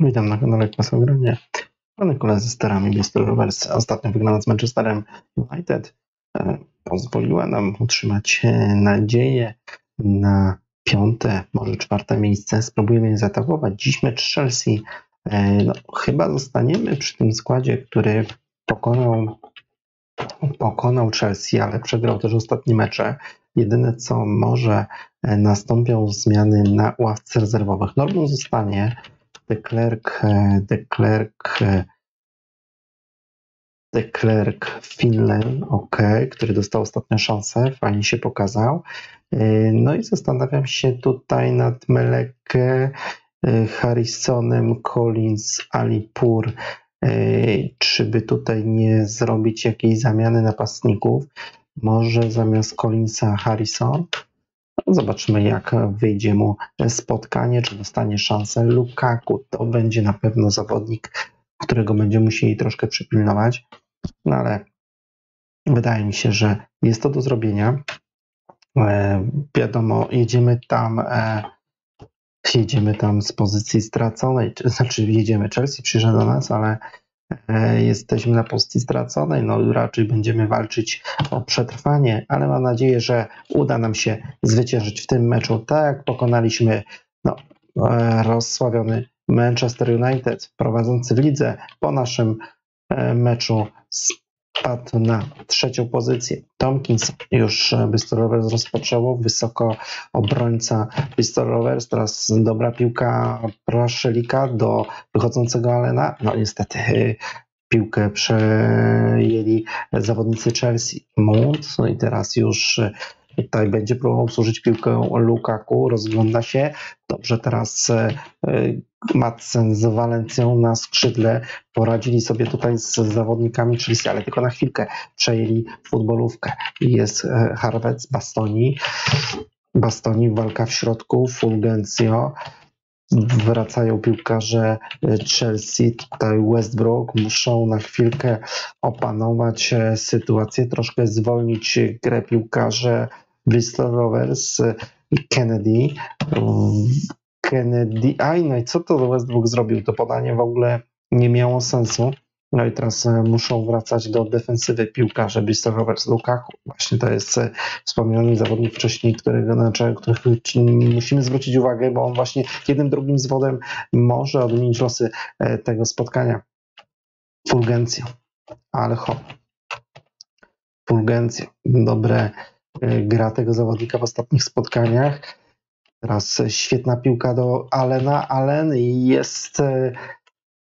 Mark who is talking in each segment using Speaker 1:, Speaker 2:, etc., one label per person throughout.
Speaker 1: Witam na kanale Klasogronie. Pany koledzy starami Bristol Rovers ostatnio wygrana z Manchesterem United e, pozwoliła nam utrzymać e, nadzieję na piąte, może czwarte miejsce. Spróbujemy je zaatakować. Dziś mecz Chelsea. E, no, chyba zostaniemy przy tym składzie, który pokonał, pokonał Chelsea, ale przegrał też ostatnie mecze. Jedyne co może nastąpią zmiany na ławce rezerwowych. Normą zostanie de Klerk, de Klerk, de Klerk Finland, ok, który dostał ostatnią szansę, fajnie się pokazał. No i zastanawiam się tutaj nad Melekę, Harrisonem, Collins, Alipur, czy by tutaj nie zrobić jakiejś zamiany napastników. Może zamiast Collinsa Harrison? Zobaczymy, jak wyjdzie mu spotkanie, czy dostanie szansę. Lukaku to będzie na pewno zawodnik, którego będziemy musieli troszkę przypilnować, no ale wydaje mi się, że jest to do zrobienia. E, wiadomo, jedziemy tam. E, jedziemy tam z pozycji straconej, znaczy jedziemy, Chelsea przyjeżdża do nas, ale jesteśmy na pozycji straconej, no raczej będziemy walczyć o przetrwanie, ale mam nadzieję, że uda nam się zwyciężyć w tym meczu, tak jak pokonaliśmy no, e, rozsławiony Manchester United, prowadzący w lidze po naszym e, meczu z spadł na trzecią pozycję. Tompkins już Bristol Rovers rozpoczęło, wysoko obrońca Bristol Rovers, teraz dobra piłka Praszelika do wychodzącego Alena. No niestety piłkę przejęli zawodnicy Chelsea. Mount, no i teraz już Tutaj będzie próbował służyć piłkę Lukaku, rozgląda się. Dobrze, teraz e, Madsen z Walencją na skrzydle. Poradzili sobie tutaj z zawodnikami Chelsea, ale tylko na chwilkę przejęli futbolówkę. Jest e, Harvard, Bastoni, Bastoni, walka w środku, Fulgencio, wracają piłkarze e, Chelsea, tutaj Westbrook, muszą na chwilkę opanować sytuację, troszkę zwolnić grę piłkarze Bristol Rovers i Kennedy. Kennedy, aj no i co to Westbrook zrobił? To podanie w ogóle nie miało sensu. No i teraz e, muszą wracać do defensywy piłkarze Bristol Rovers Lukaku. Właśnie to jest e, wspomniany zawodnik wcześniej, którego, znaczy, których musimy zwrócić uwagę, bo on właśnie jednym, drugim zwodem może odmienić losy tego spotkania. Fulgencja, ale hop. Fulgencja, dobre gra tego zawodnika w ostatnich spotkaniach. Teraz świetna piłka do Alena. Allen jest e,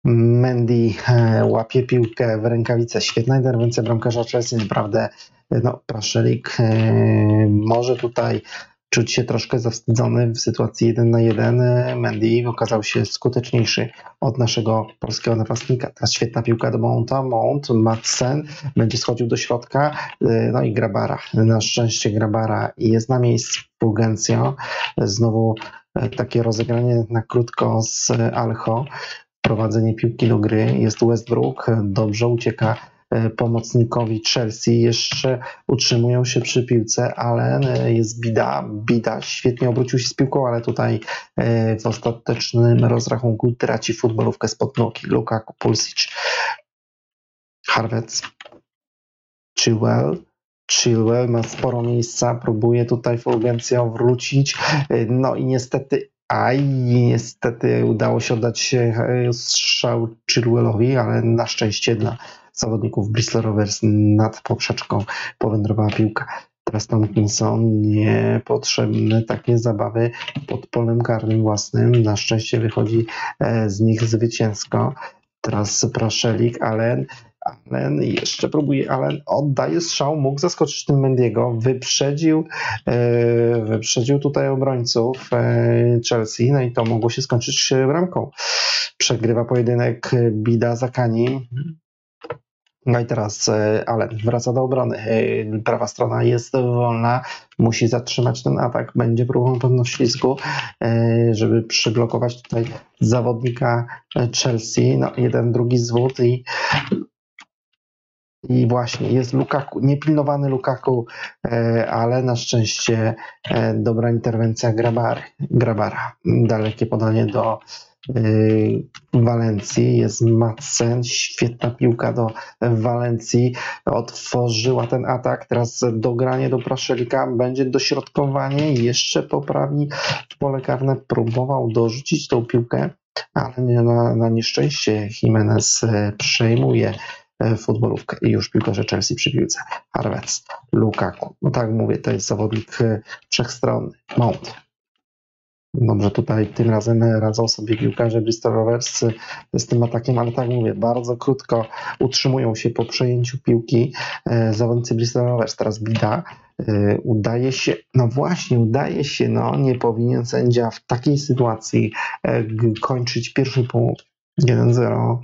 Speaker 1: Mendy e, łapie piłkę w rękawicę. Świetna interwencja bramkarza Chelsea. Naprawdę no, Praszelik może tutaj czuć się troszkę zawstydzony w sytuacji 1 na 1. Mendy okazał się skuteczniejszy od naszego polskiego napastnika. Teraz świetna piłka do Mounta. Mount, Madsen będzie schodził do środka. No i Grabara. Na szczęście Grabara jest na miejscu. Fulgencio. Znowu e, takie rozegranie na krótko z Alcho. Prowadzenie piłki do gry. Jest Westbrook. Dobrze ucieka pomocnikowi Chelsea jeszcze utrzymują się przy piłce, ale e, jest Bida. Bida świetnie obrócił się z piłką, ale tutaj e, w ostatecznym rozrachunku traci futbolówkę spod nogi. Lukaku, Pulisic, Harvard, Chilwell. Chilwell ma sporo miejsca, próbuje tutaj Fulgencio wrócić, no i niestety Aj, niestety udało się oddać strzał Chilwellowi, ale na szczęście dla zawodników Bristol Rovers nad poprzeczką powędrowała piłka. Teraz Tomkinson niepotrzebne takie zabawy pod polem karnym własnym. Na szczęście wychodzi e, z nich zwycięsko. Teraz Praszelik, Allen. Allen jeszcze próbuje, Allen oddaje strzał, mógł zaskoczyć tym Mendiego, wyprzedził, e, wyprzedził tutaj obrońców e, Chelsea, no i to mogło się skończyć bramką. Przegrywa pojedynek Bida Zakani, no i teraz e, ale wraca do obrony. E, prawa strona jest wolna, musi zatrzymać ten atak, będzie próbą pewno ślizgu, e, żeby przyblokować tutaj zawodnika Chelsea. No, jeden, drugi zwód i i właśnie jest Lukaku, niepilnowany Lukaku, ale na szczęście dobra interwencja Grabara. Dalekie podanie do Walencji. Jest Madsen, świetna piłka do Walencji. Otworzyła ten atak. Teraz dogranie do Praszelika. Będzie dośrodkowanie. Jeszcze poprawi pole karne. Próbował dorzucić tą piłkę, ale na, na nieszczęście Jimenez przejmuje futbolówkę i już piłkarze Chelsea przy piłce. Harvard, Lukaku. No tak mówię, to jest zawodnik wszechstronny. Mount, Dobrze, tutaj tym razem radzą sobie piłkarze Bristol Rovers z tym atakiem, ale tak mówię, bardzo krótko utrzymują się po przejęciu piłki e, zawodnicy Bristol Rovers. Teraz Bida e, udaje się, no właśnie, udaje się, no nie powinien sędzia w takiej sytuacji e, kończyć pierwszy punkt 1-0.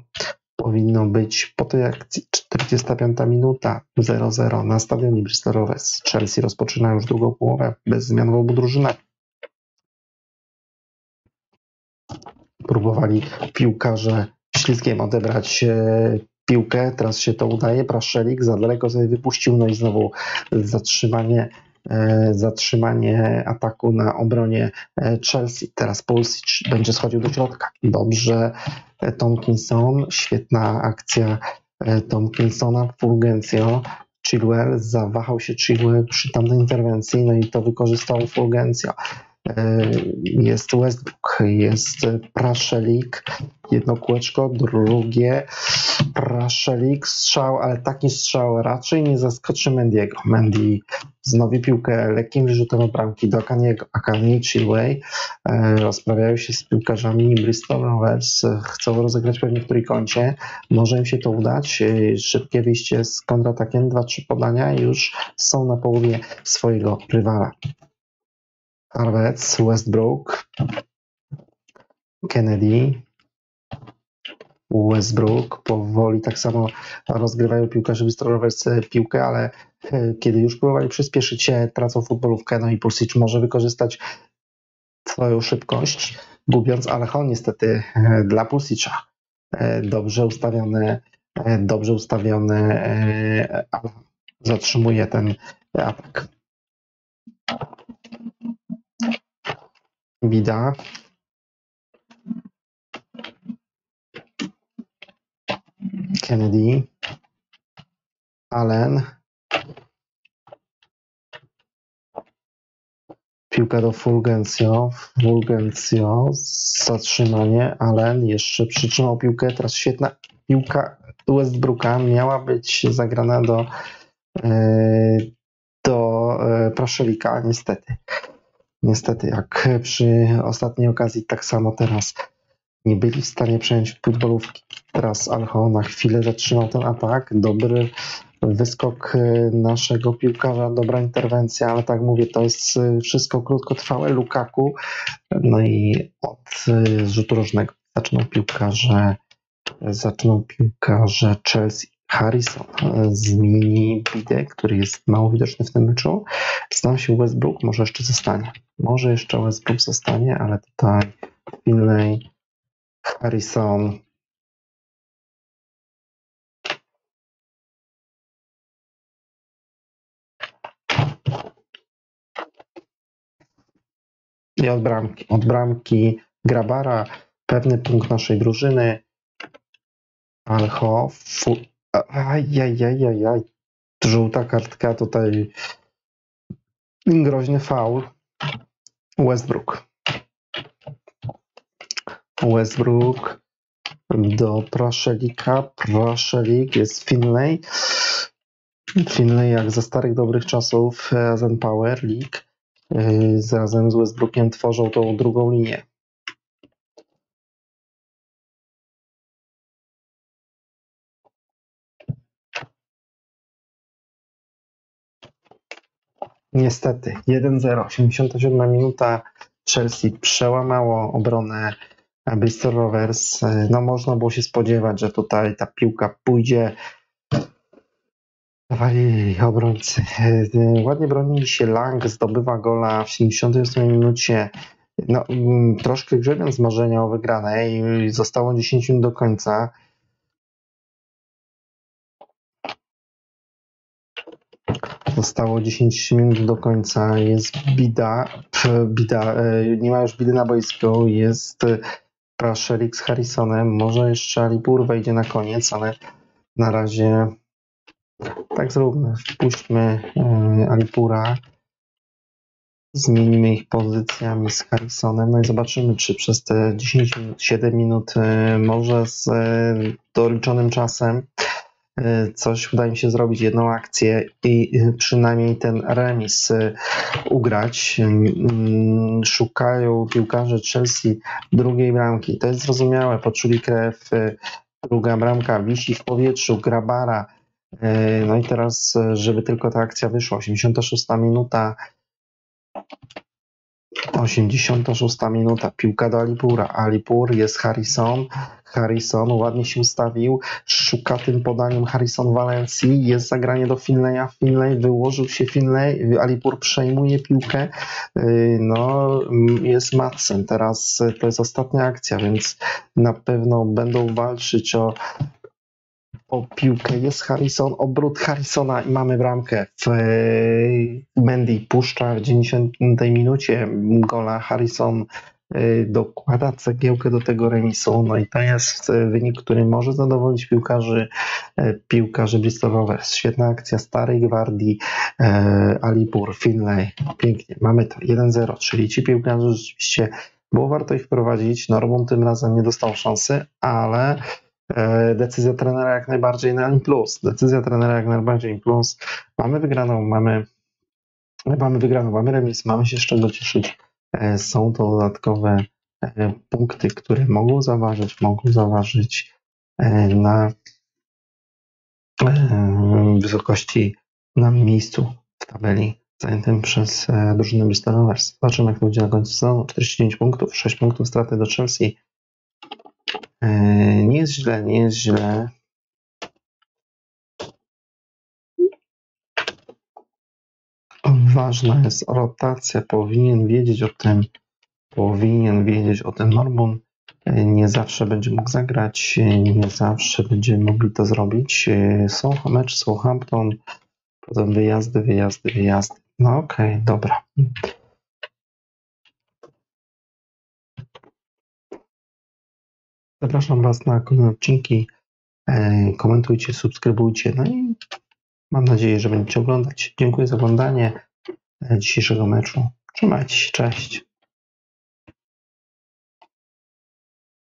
Speaker 1: Powinno być po tej akcji 45 minuta 0-0 na stadionie Bristol Rovers. Chelsea rozpoczyna już drugą połowę bez zmian w obu drużynach. Próbowali piłkarze ślizgiem odebrać e, piłkę, teraz się to udaje, Praszelik za daleko sobie wypuścił, no i znowu zatrzymanie e, zatrzymanie ataku na obronie e, Chelsea. Teraz Pulisic będzie schodził do środka. Dobrze, Tomkinson, świetna akcja Tomkinsona, Fulgencio, Chilwell, zawahał się Chilwell przy tamtej interwencji, no i to wykorzystał Fulgencio. E, jest Westbrook, jest Praszelik, jedno kółeczko, drugie Praszelik, strzał, ale taki strzał raczej nie zaskoczy Mendiego. Mendy znowu piłkę lekkim wyrzutem bramki do Akaniego. Akani Chilway e, rozprawiają się z piłkarzami Bristol Rovers, chcą rozegrać pewnie w trójkącie, może im się to udać. E, szybkie wyjście z kontratakiem, dwa, trzy podania już są na połowie swojego rywala. Harvard, Westbrook, Kennedy, Westbrook. Powoli tak samo rozgrywają piłkarze Bristol piłkę, ale e, kiedy już próbowali przyspieszyć się, tracą futbolówkę, no i Pulisic może wykorzystać swoją szybkość, gubiąc, ale on niestety e, dla Pulsicza e, dobrze ustawiony, dobrze ustawiony, zatrzymuje ten atak. Bida. Kennedy. Allen. Piłka do Fulgencio. Fulgencio. Zatrzymanie. Allen jeszcze przytrzymał piłkę. Teraz świetna piłka Westbrooka. Miała być zagrana do, e, do e, Praszelika. Niestety. Niestety, jak przy ostatniej okazji, tak samo teraz nie byli w stanie przejąć futbolówki. Teraz Alho na chwilę zatrzymał ten atak. Dobry wyskok naszego piłkarza, dobra interwencja, ale tak mówię, to jest wszystko krótkotrwałe. Lukaku, no i od rzutu rożnego zaczną piłkarze, zaczną piłkarze Chelsea. Harrison zmieni Bidę, który jest mało widoczny w tym meczu. Znam się Westbrook, może jeszcze zostanie. Może jeszcze Westbrook zostanie, ale tutaj Finlay, Harrison, i od bramki. Od bramki Grabara pewny punkt naszej drużyny. Alho. Ajajajajaj. Żółta kartka tutaj. Groźny faul. Westbrook. Westbrook do Praszelika. Praszelik jest Finlay. Finlay jak za starych dobrych czasów Zen Power League yy, razem z Westbrookiem tworzą tą drugą linię. Niestety, 1-0, 87 minuta. Chelsea przełamało obronę Bristol Rovers. No można było się spodziewać, że tutaj ta piłka pójdzie. Dawali obrońcy. Ładnie bronili się Lang, zdobywa gola w 78 minucie. No, mm, troszkę grzebiąc marzenia o wygranej. Zostało 10 minut do końca. Zostało 10 minut do końca. Jest bida. Bida. E, nie ma już bidy na boisku. Jest Praszelik z Harrisonem. Może jeszcze Alipur wejdzie na koniec, ale na razie tak zróbmy. Wpuśćmy e, Alipura. Zmienimy ich pozycjami z Harrisonem. No i zobaczymy, czy przez te 10 minut, 7 minut, e, może z e, doliczonym czasem e, coś uda im się zrobić, jedną akcję i e, przynajmniej ten remis e, ugrać. Mm, Szukają piłkarze Chelsea drugiej bramki. To jest zrozumiałe. Poczuli krew. e, Druga bramka wisi w powietrzu. Grabara. E, No i teraz, e, żeby tylko ta akcja wyszła. 86 minuta. 86 minuta. Piłka do Alipura. Alipur jest Harrison. Harrison ładnie się ustawił. Szuka tym podaniem Harrison Valencji. Jest zagranie do Finleya. Finley wyłożył się Finley. Alipur przejmuje piłkę. Yy, No, jest Madsen. Teraz to jest ostatnia akcja, więc na pewno będą walczyć o, o piłkę. Jest Harrison, obrót Harrisona i mamy bramkę. W, yy, Mendy puszcza w 90 minucie gola. Harrison dokłada cegiełkę do tego remisu. No i to jest yy, wynik, który może zadowolić piłkarzy, yy, piłkarzy Bristol Rovers. Świetna akcja Starej Gwardii, Alipur, Finlay. Pięknie, mamy to 1-0, czyli ci piłkarze rzeczywiście było warto ich wprowadzić. Normund tym razem nie dostał szansy, ale e, decyzja trenera jak najbardziej na plus. Decyzja trenera jak najbardziej plus. Mamy wygraną, mamy, mamy wygraną, mamy remis, mamy się z czego cieszyć. E, Są to dodatkowe e, punkty, które mogą zaważyć, mogą zaważyć e, na wysokości, na miejscu w tabeli zajętym przez drużynę Bristol Rovers. Zobaczymy, jak to będzie na końcu sezonu. 49 punktów, 6 punktów straty do Chelsea. Nie jest źle, nie jest źle. Ważna jest rotacja, powinien wiedzieć o tym, powinien wiedzieć o tym Norbun. Nie zawsze będzie mógł zagrać, nie zawsze będziemy mogli to zrobić. Są mecz Southampton, potem wyjazdy, wyjazdy, wyjazdy. No okej, dobra. Zapraszam Was na kolejne odcinki. E, Komentujcie, subskrybujcie. No i mam nadzieję, że będziecie oglądać. Dziękuję za oglądanie dzisiejszego meczu. Trzymajcie się, cześć.